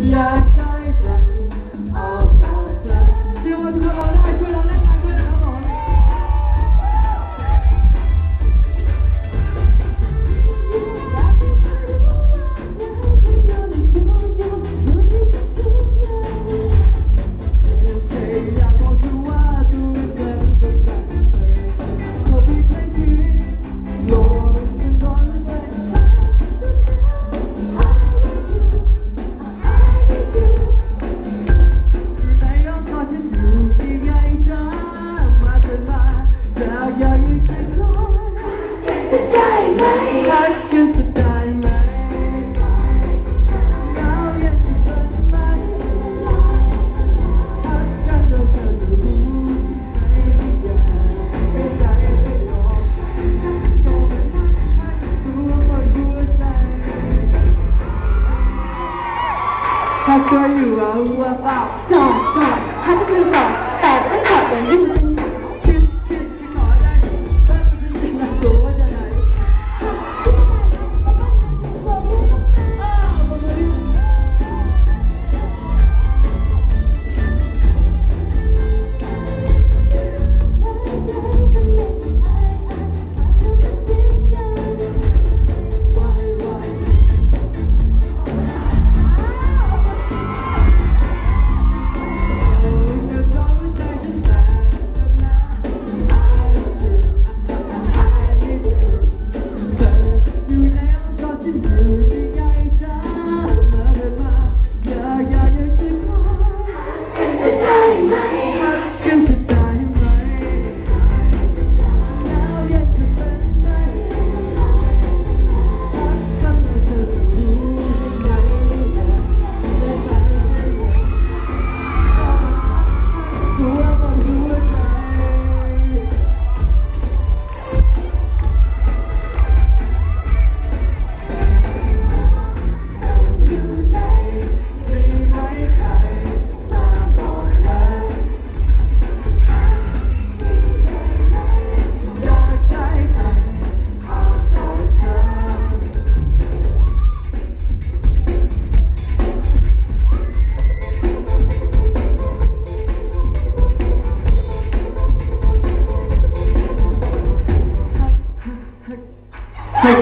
Love 他说语文我报，那那他是个百分百的认真。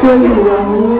그리워